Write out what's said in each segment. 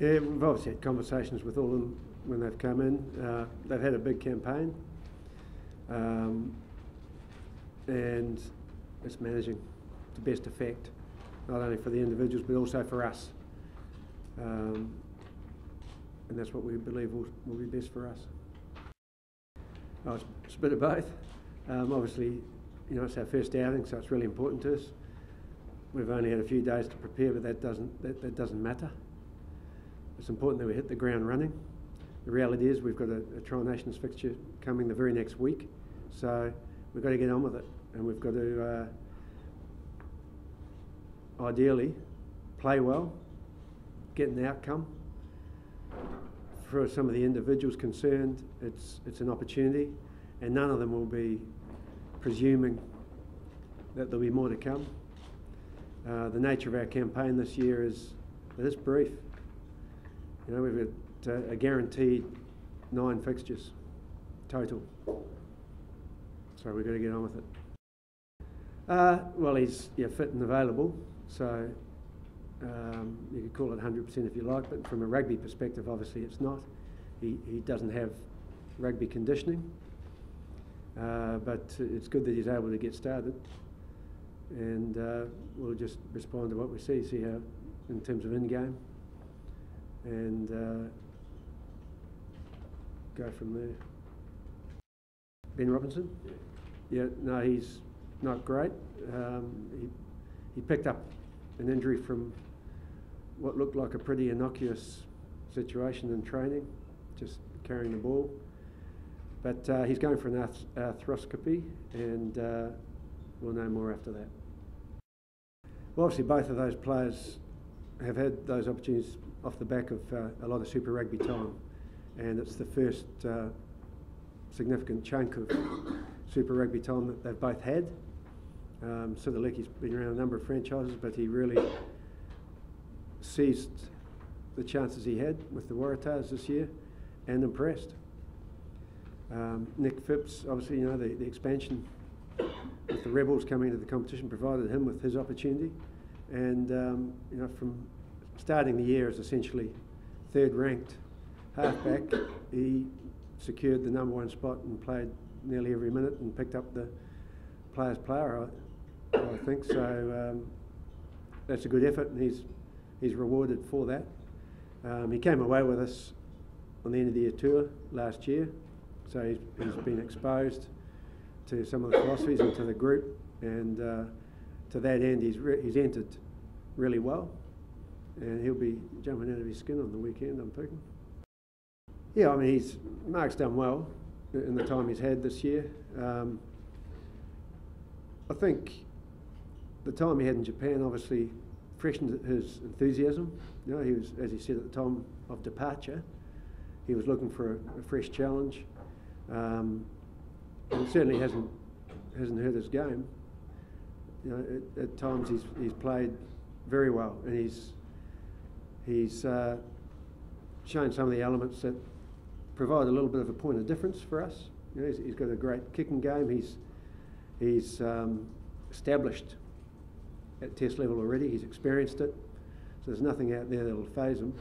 Yeah, we've obviously had conversations with all of them when they've come in. Uh, they've had a big campaign, um, and it's managing to best effect, not only for the individuals but also for us. Um, and that's what we believe will, will be best for us. Oh, it's, it's a bit of both. Um, obviously, you know, it's our first outing, so it's really important to us. We've only had a few days to prepare, but that doesn't that, that doesn't matter. It's important that we hit the ground running. The reality is we've got a, a Tri Nations fixture coming the very next week, so we've got to get on with it, and we've got to uh, ideally play well, get an outcome. For some of the individuals concerned, it's it's an opportunity, and none of them will be presuming that there'll be more to come. Uh, the nature of our campaign this year is that it's brief. You know, we've got uh, a guaranteed nine fixtures total. So we've got to get on with it. Uh, well, he's yeah, fit and available, so um, you could call it 100% if you like, but from a rugby perspective, obviously it's not. He, he doesn't have rugby conditioning, uh, but it's good that he's able to get started. And uh, we'll just respond to what we see, see how, in terms of in game, and uh, go from there. Benn Robinson? Yeah, no, he's not great. Um, he, he picked up an injury from what looked like a pretty innocuous situation in training, just carrying the ball. But uh, he's going for an arth- arthroscopy, and uh, we'll know more after that. Well, obviously, both of those players have had those opportunities off the back of uh, a lot of Super Rugby time, and it's the first uh, significant chunk of Super Rugby time that they've both had. Um, Sitaleki's been around a number of franchises, but he really seized the chances he had with the Waratahs this year and impressed. Um, Nick Phipps, obviously, you know, the, the expansion with the Rebels coming into the competition provided him with his opportunity. And, um, you know, from starting the year as essentially third ranked halfback, he secured the number one spot and played nearly every minute and picked up the player's player, I, I think. So um, that's a good effort, and he's, he's rewarded for that. Um, he came away with us on the end of the year tour last year, so he's, he's been exposed to some of the philosophies and to the group, and uh, to that end, he's, he's entered really well, and he'll be jumping out of his skin on the weekend, I'm thinking. Yeah, I mean, he's Mark's done well in the time he's had this year. Um, I think the time he had in Japan obviously freshened his enthusiasm. You know, he was, as he said at the time of departure, he was looking for a, a fresh challenge. Um, and certainly hasn't hasn't hurt his game. You know, at, at, times he's he's played very well, and he's he's uh, shown some of the elements that provide a little bit of a point of difference for us. You know, he's, he's got a great kicking game. He's he's um, established at test level already. He's experienced it, so there's nothing out there that'll faze him.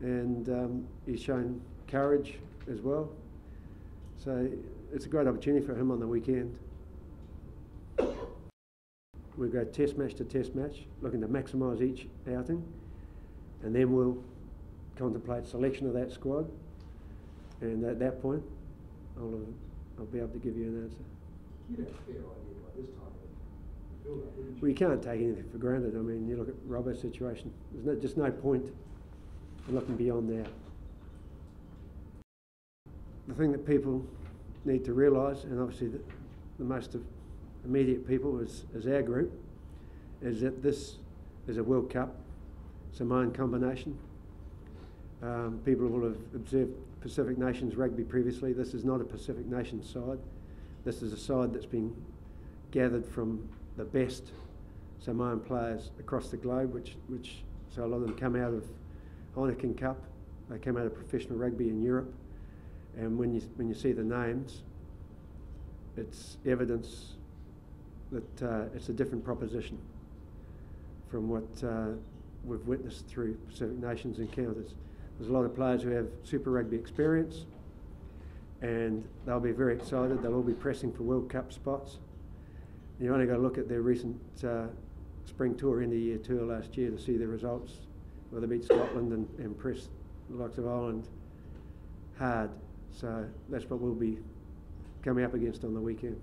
And um, he's shown courage as well. So it's a great opportunity for him on the weekend. We go test match to test match, looking to maximise each outing, and then we'll contemplate selection of that squad. And at that point, I'll, uh, I'll be able to give you an answer. You had a fair idea by this time. Can't take anything for granted. I mean, you look at Robbo's situation. There's no, just no point in looking beyond that. The thing that people need to realise, and obviously the, the most immediate people is, is our group, is that this is a World Cup Samoan combination. Um, people will have observed Pacific Nations rugby previously. This is not a Pacific Nations side. This is a side that's been gathered from the best Samoan players across the globe, which, which so a lot of them come out of Heineken Cup. They come out of professional rugby in Europe. And when you, when you see the names, it's evidence that uh, it's a different proposition from what uh, we've witnessed through Pacific Nations encounters. There's a lot of players who have Super Rugby experience, and they'll be very excited. They'll all be pressing for World Cup spots. You only got to look at their recent uh, spring tour in the year tour last year to see the results, where they beat Scotland and, and pressed the likes of Ireland hard. So that's what we'll be coming up against on the weekend.